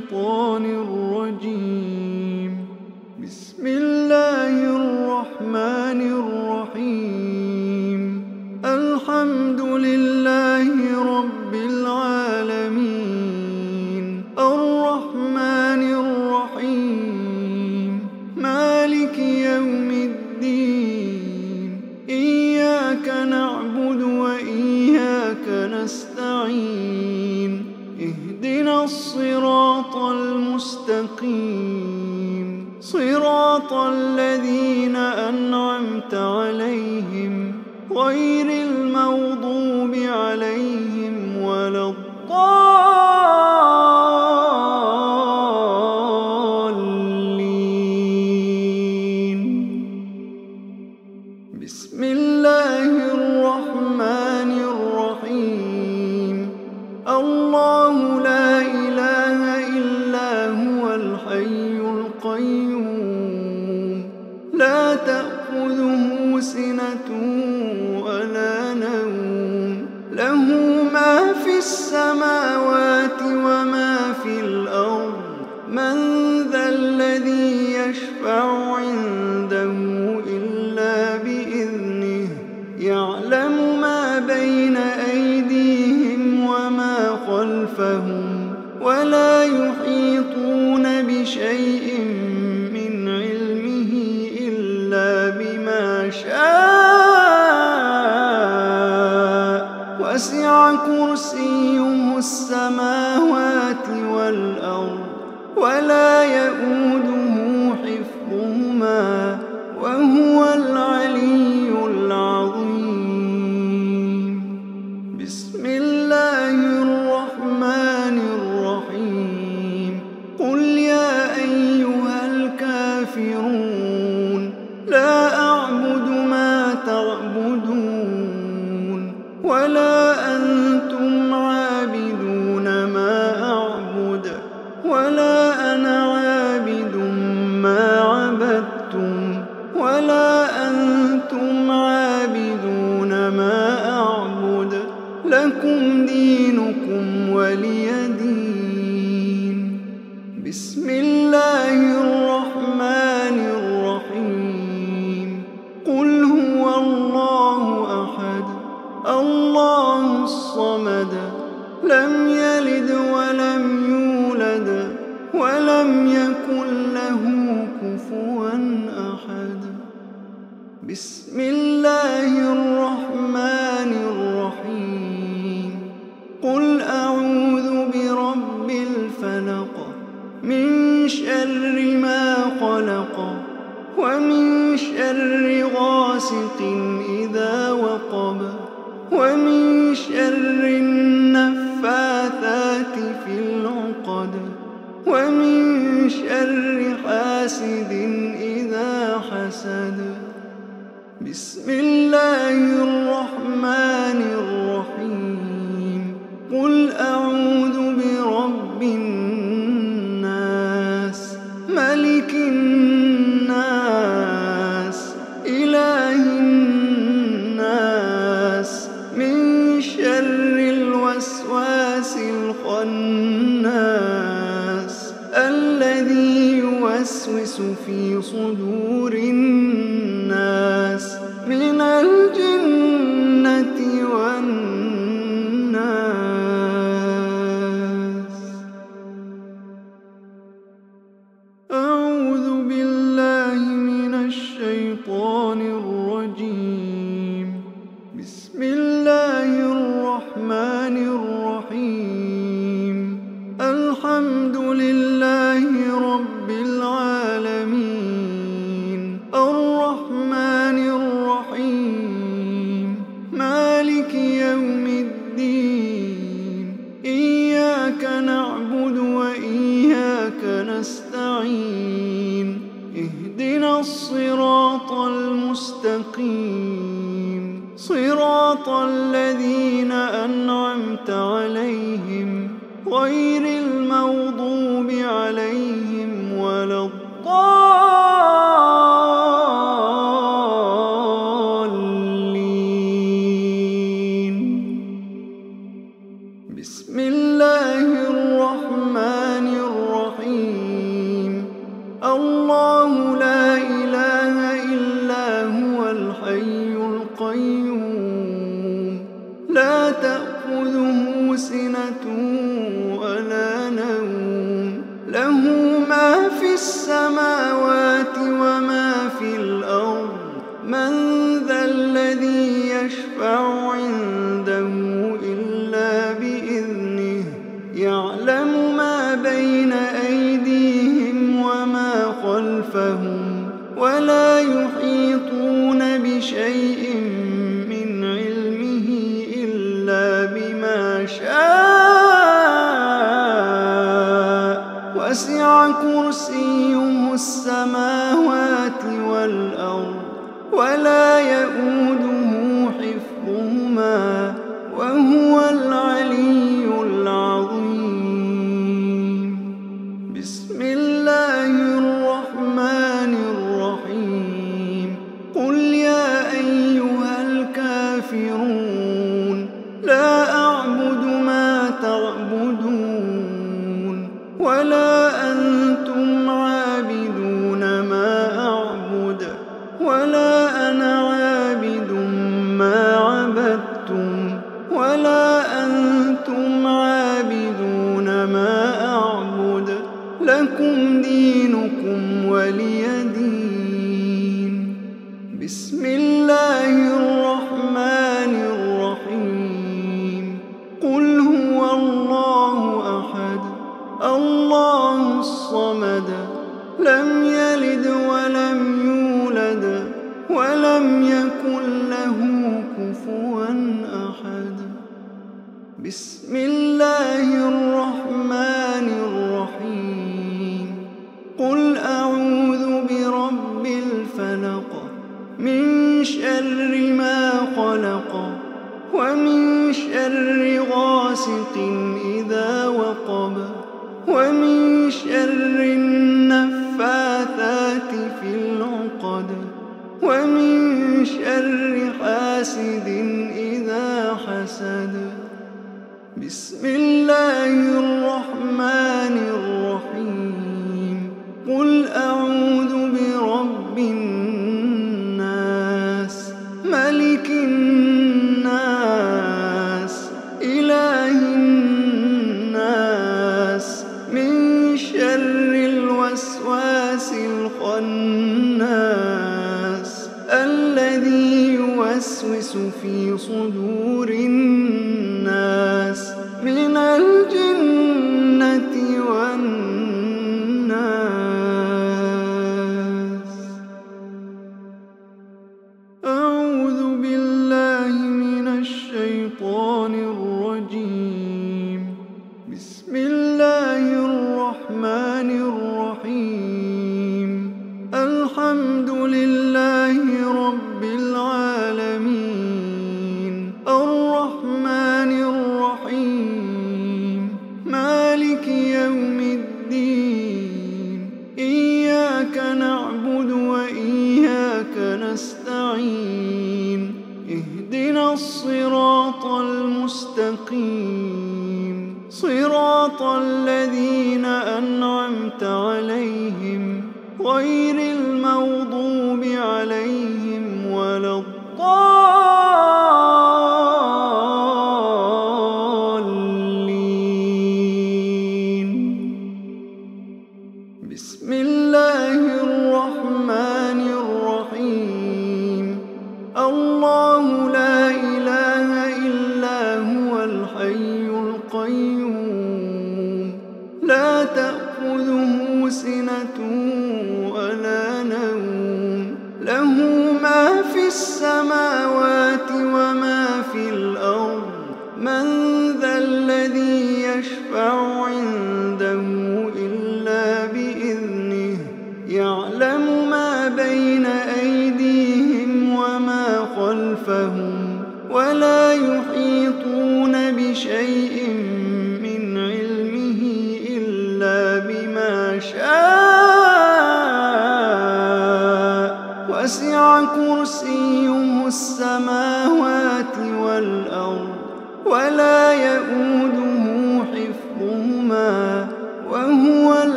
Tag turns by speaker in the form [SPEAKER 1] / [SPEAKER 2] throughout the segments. [SPEAKER 1] الشيطان الرجيم pone الشيطان الرجيم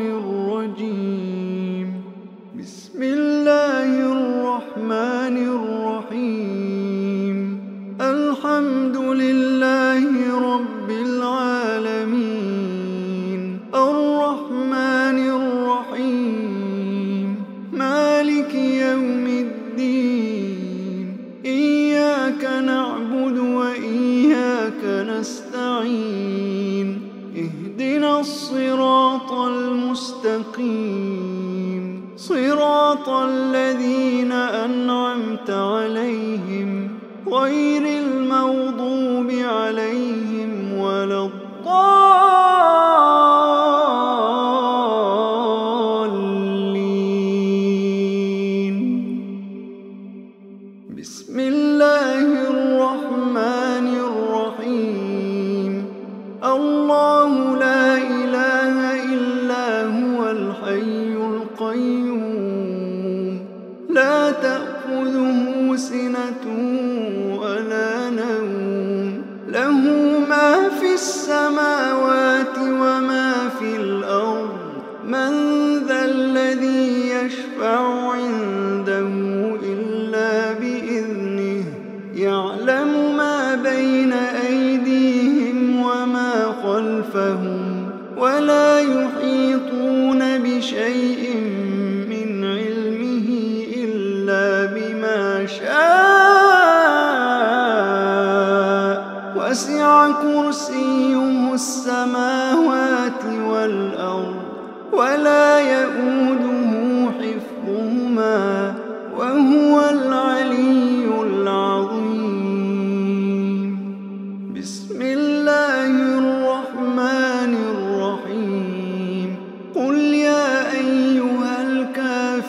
[SPEAKER 1] الرجيم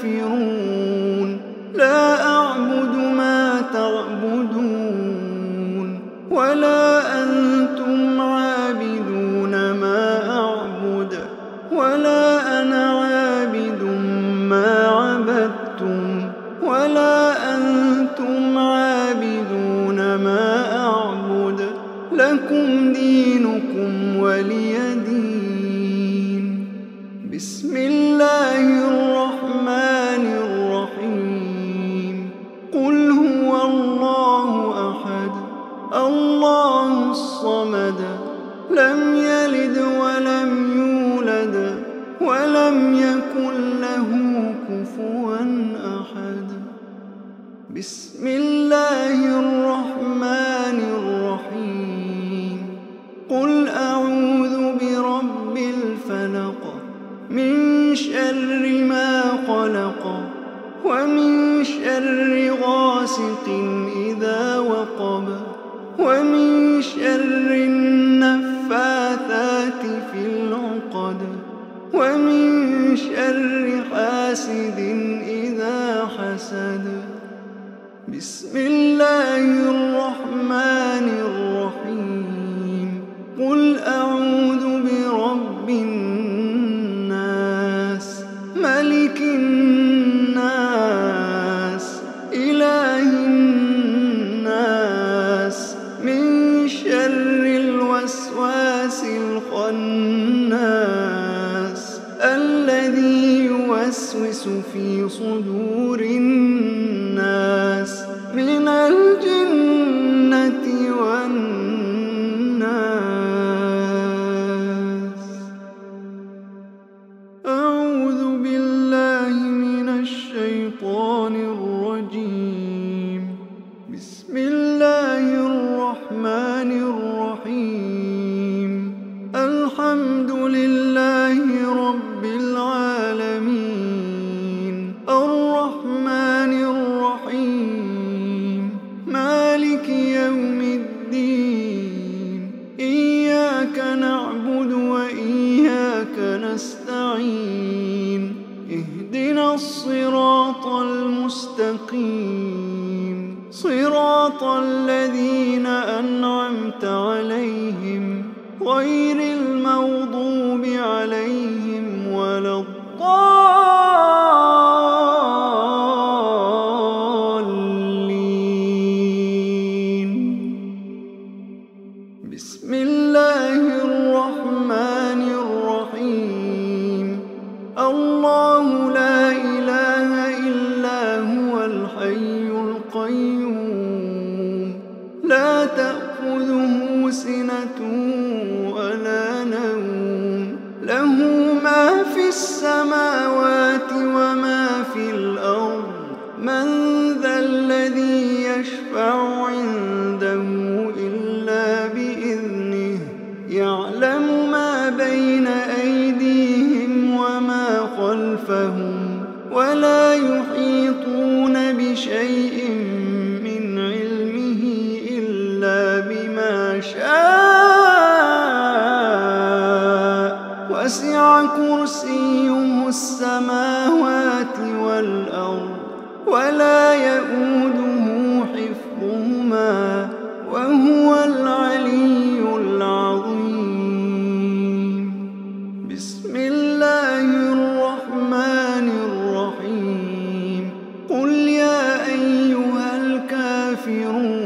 [SPEAKER 1] كثير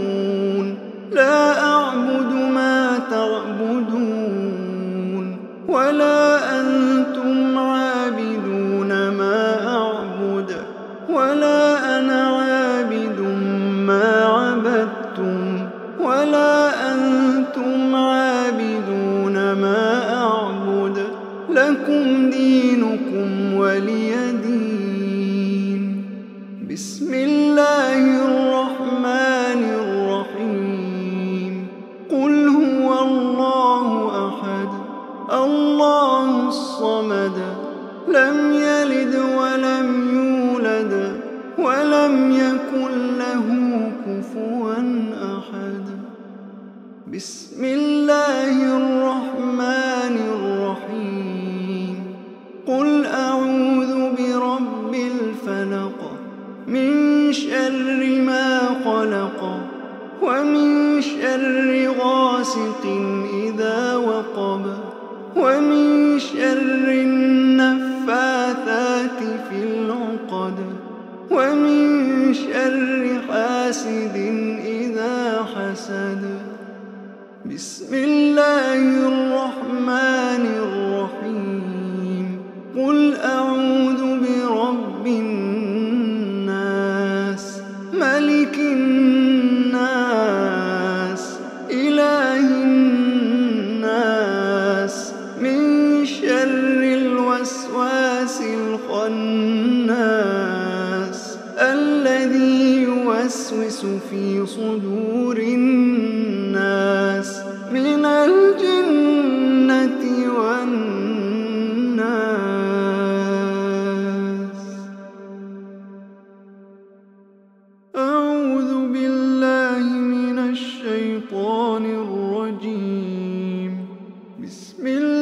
[SPEAKER 1] يعلمون لا الرجيم بسم الله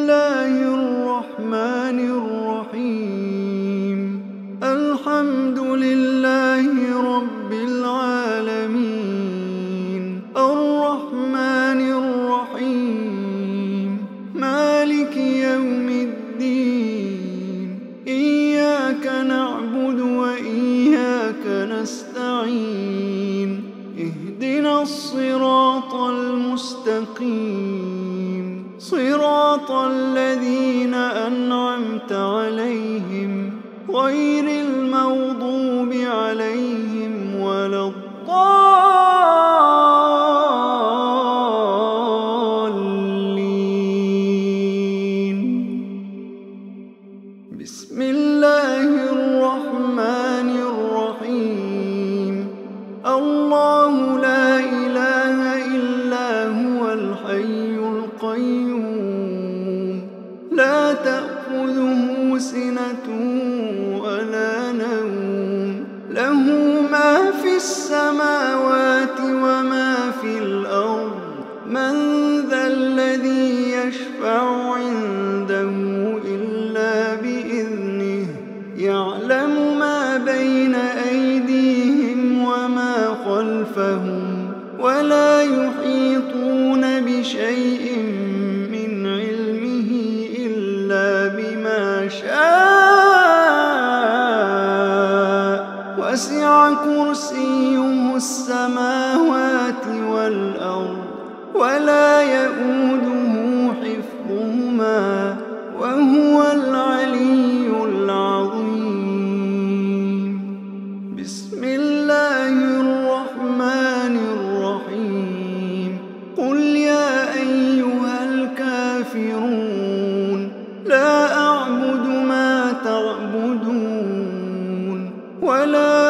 [SPEAKER 1] تعبدون لا أعبد ما تعبدون ولا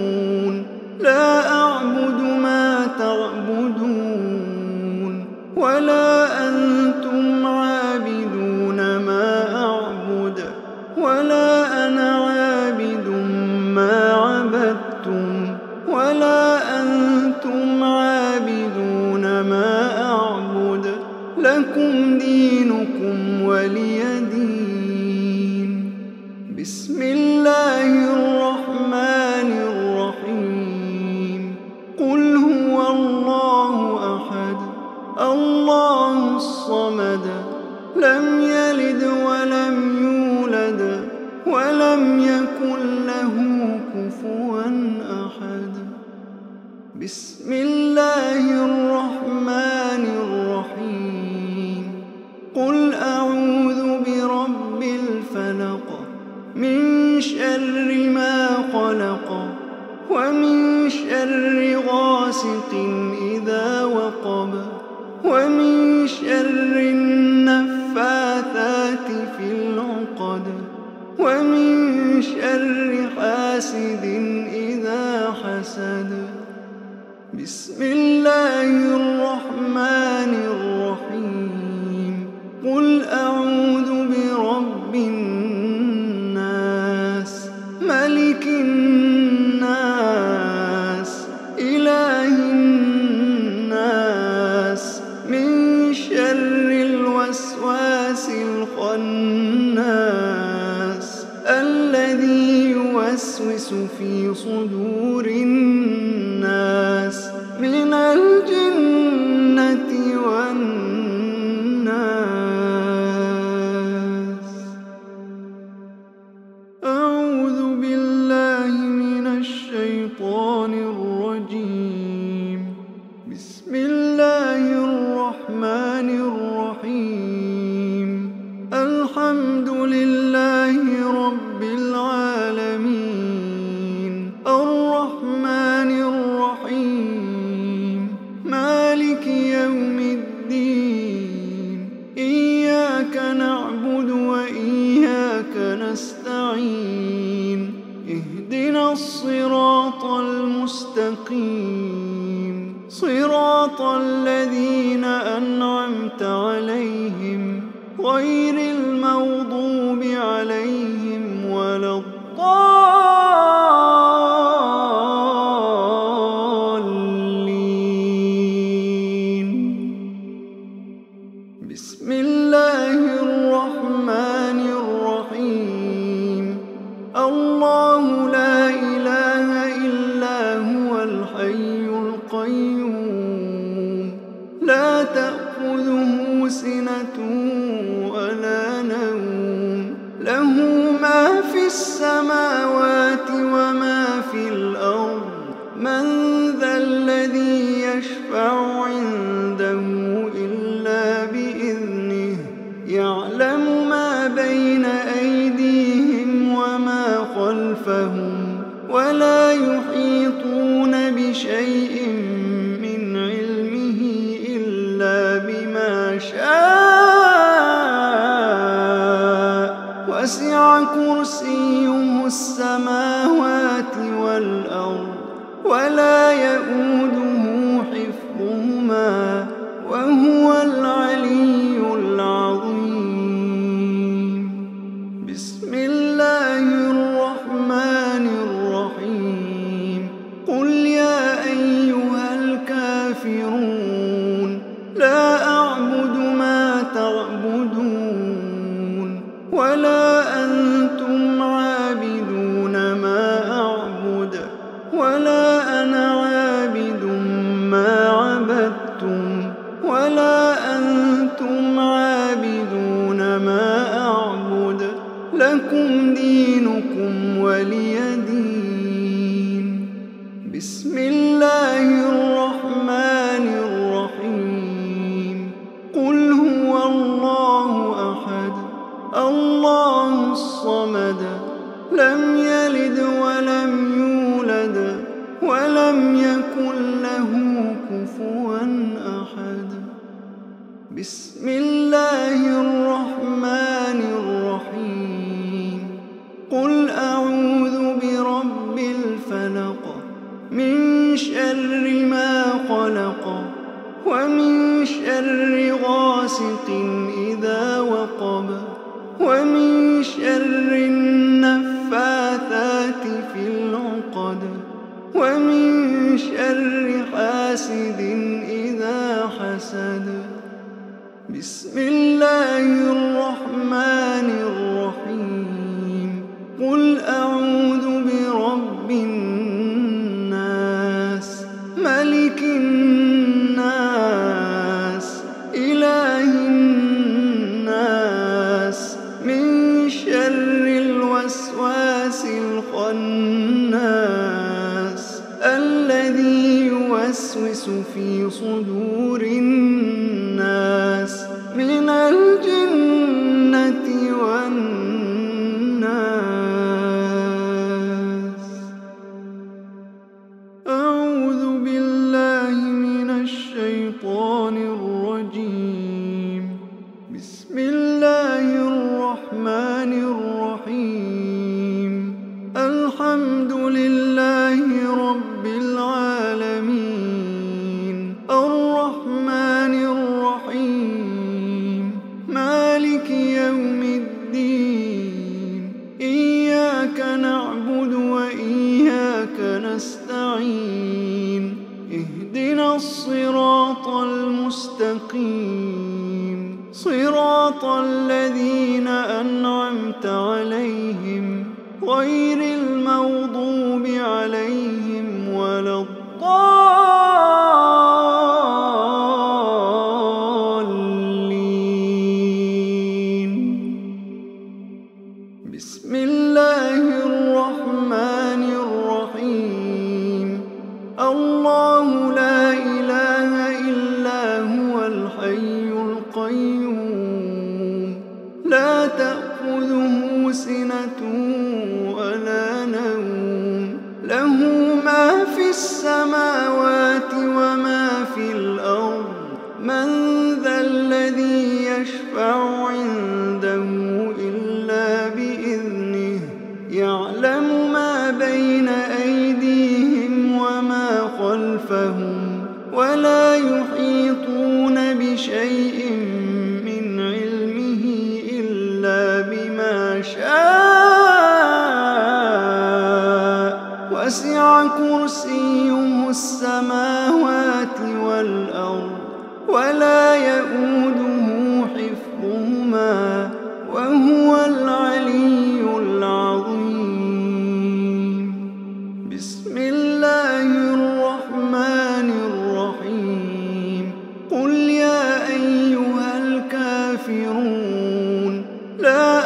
[SPEAKER 1] يعلمون لا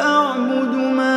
[SPEAKER 1] أعبد ما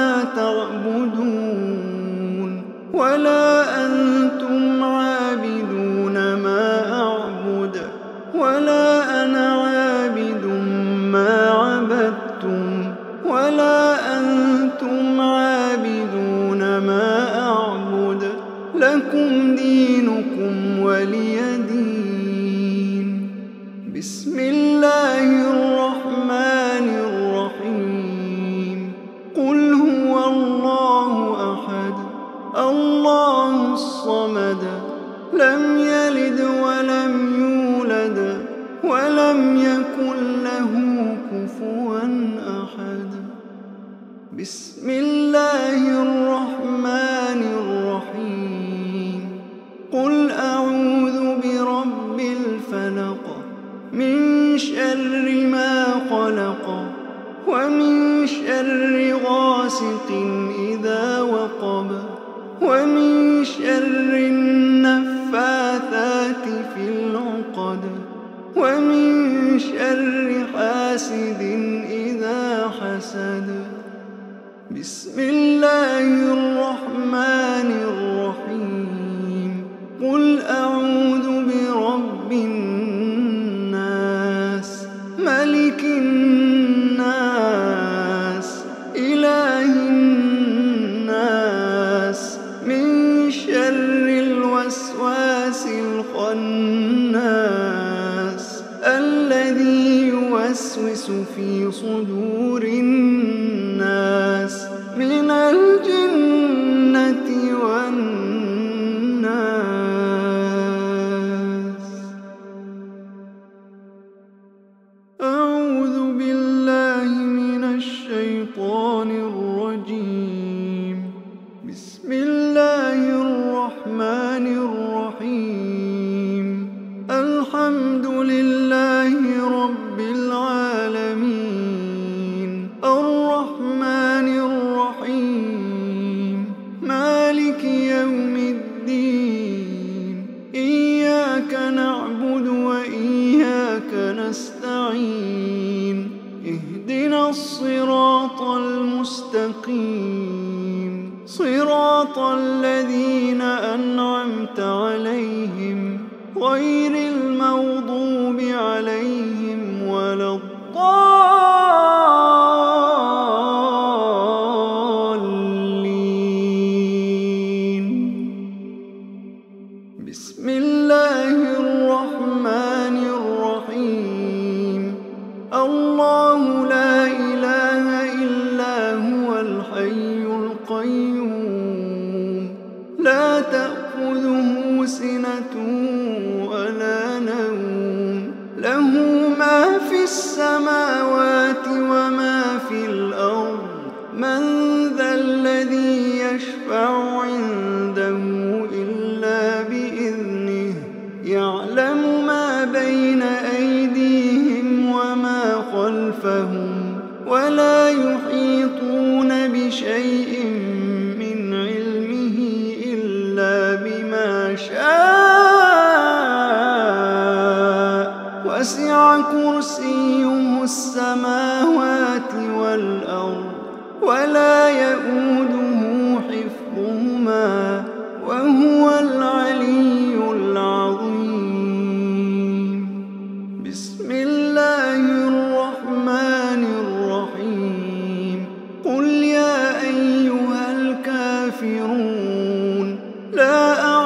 [SPEAKER 1] جاء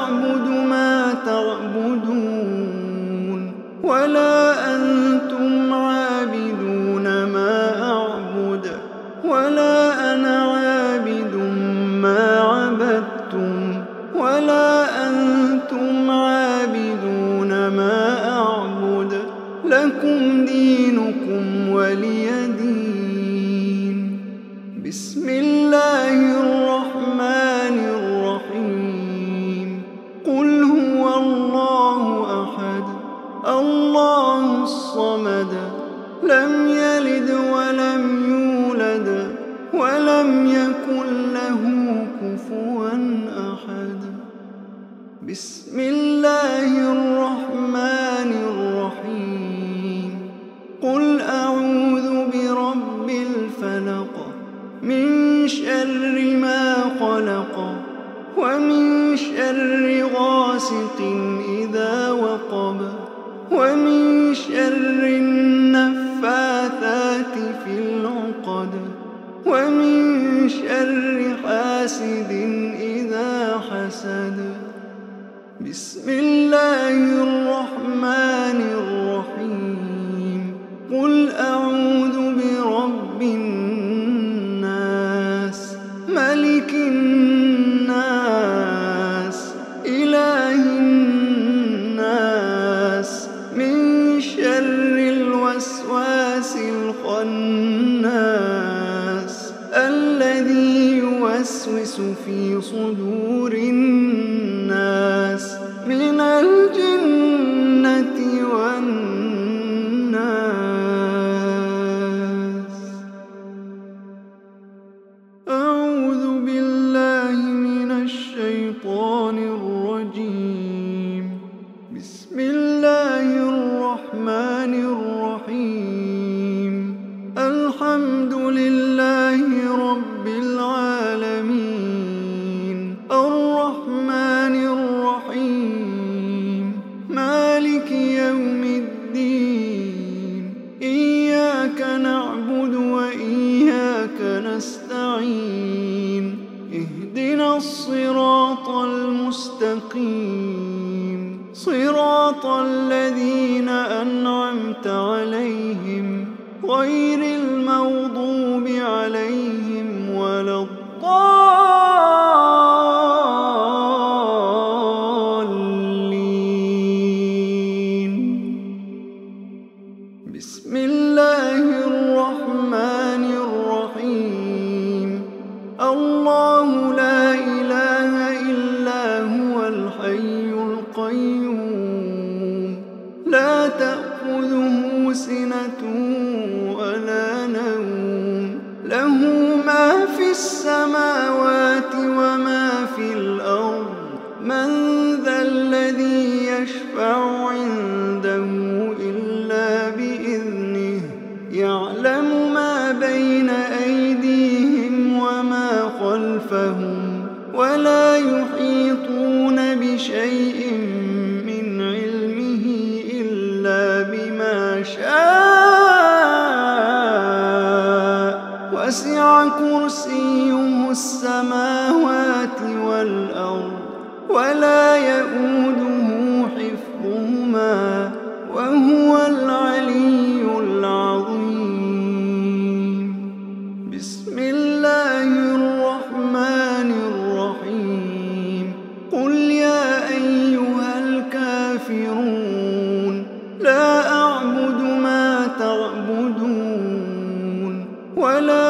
[SPEAKER 1] تعبدون ولا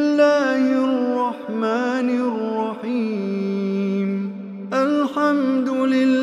[SPEAKER 1] الله الرحمن الرحيم الحمد لله